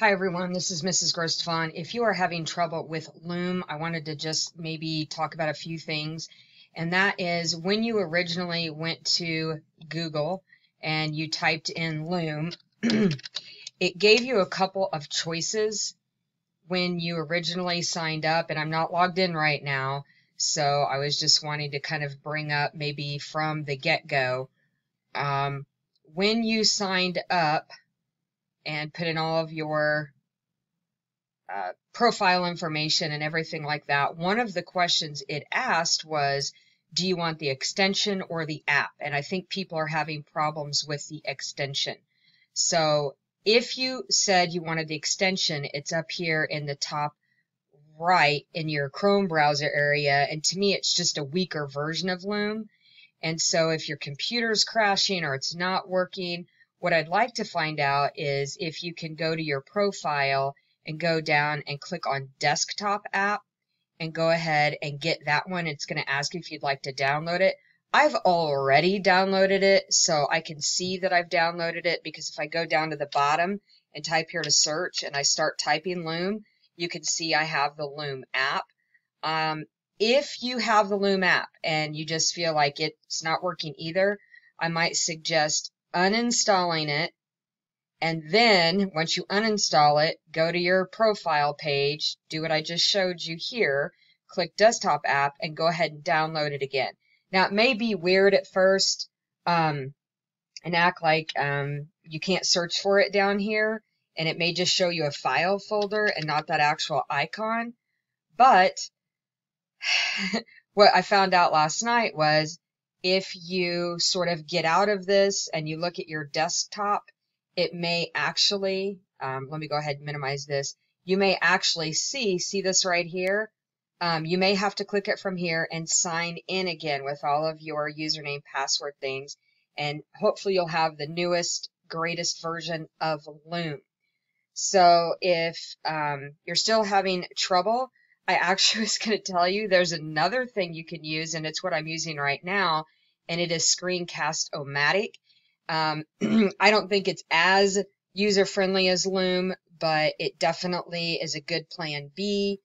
Hi everyone, this is Mrs. Grostefon. If you are having trouble with Loom, I wanted to just maybe talk about a few things. And that is when you originally went to Google and you typed in Loom, it gave you a couple of choices when you originally signed up. And I'm not logged in right now, so I was just wanting to kind of bring up maybe from the get go. Um, when you signed up, and put in all of your uh, profile information and everything like that, one of the questions it asked was, do you want the extension or the app? And I think people are having problems with the extension. So if you said you wanted the extension, it's up here in the top right in your Chrome browser area. And to me, it's just a weaker version of Loom. And so if your computer's crashing or it's not working, what I'd like to find out is if you can go to your profile and go down and click on desktop app and go ahead and get that one. It's going to ask if you'd like to download it. I've already downloaded it, so I can see that I've downloaded it because if I go down to the bottom and type here to search and I start typing Loom, you can see I have the Loom app. Um, if you have the Loom app and you just feel like it's not working either, I might suggest uninstalling it, and then once you uninstall it, go to your profile page, do what I just showed you here, click desktop app, and go ahead and download it again. Now it may be weird at first, um, and act like um, you can't search for it down here, and it may just show you a file folder and not that actual icon. But what I found out last night was if you sort of get out of this and you look at your desktop, it may actually, um, let me go ahead and minimize this. You may actually see, see this right here? Um, you may have to click it from here and sign in again with all of your username, password things, and hopefully you'll have the newest, greatest version of Loom. So if um, you're still having trouble, I actually was going to tell you there's another thing you can use, and it's what I'm using right now, and it is Screencast-O-Matic. Um, I don't think it's as user friendly as Loom, but it definitely is a good plan B.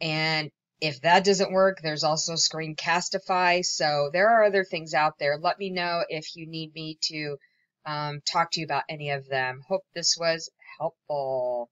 And if that doesn't work, there's also Screencastify. So there are other things out there. Let me know if you need me to um, talk to you about any of them. Hope this was helpful.